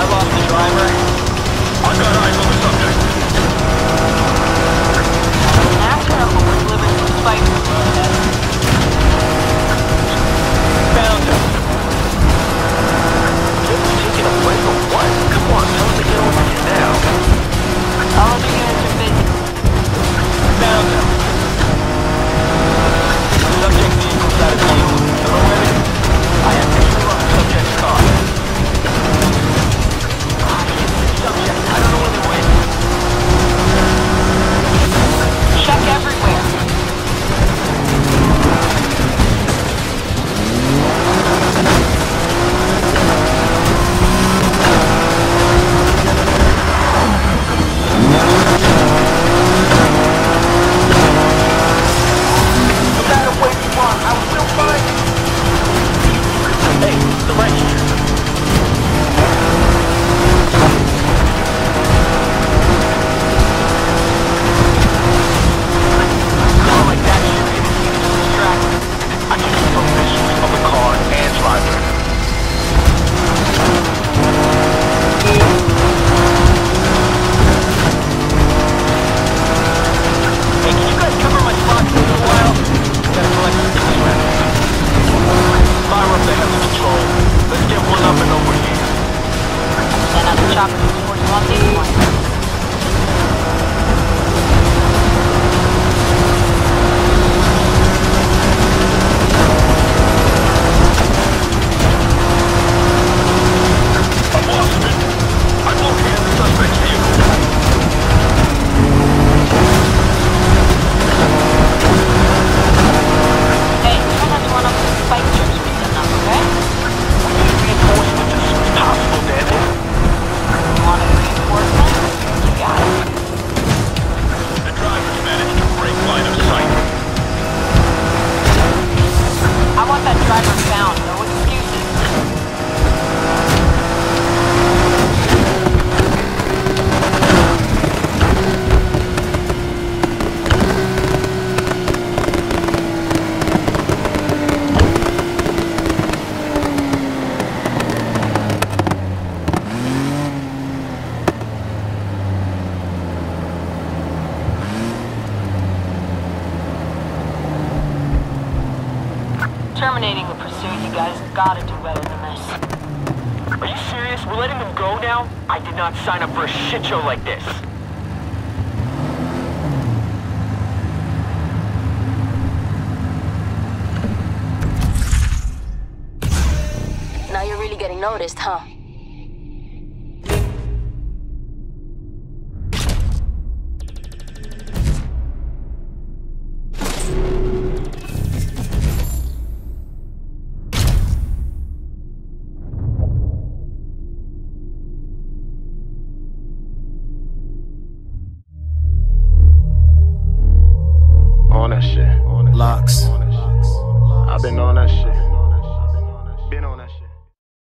I lost the driver. I've got eyes on Terminating the pursuit, you guys gotta do better than this. Are you serious? We're letting them go now? I did not sign up for a shit show like this. Now you're really getting noticed, huh?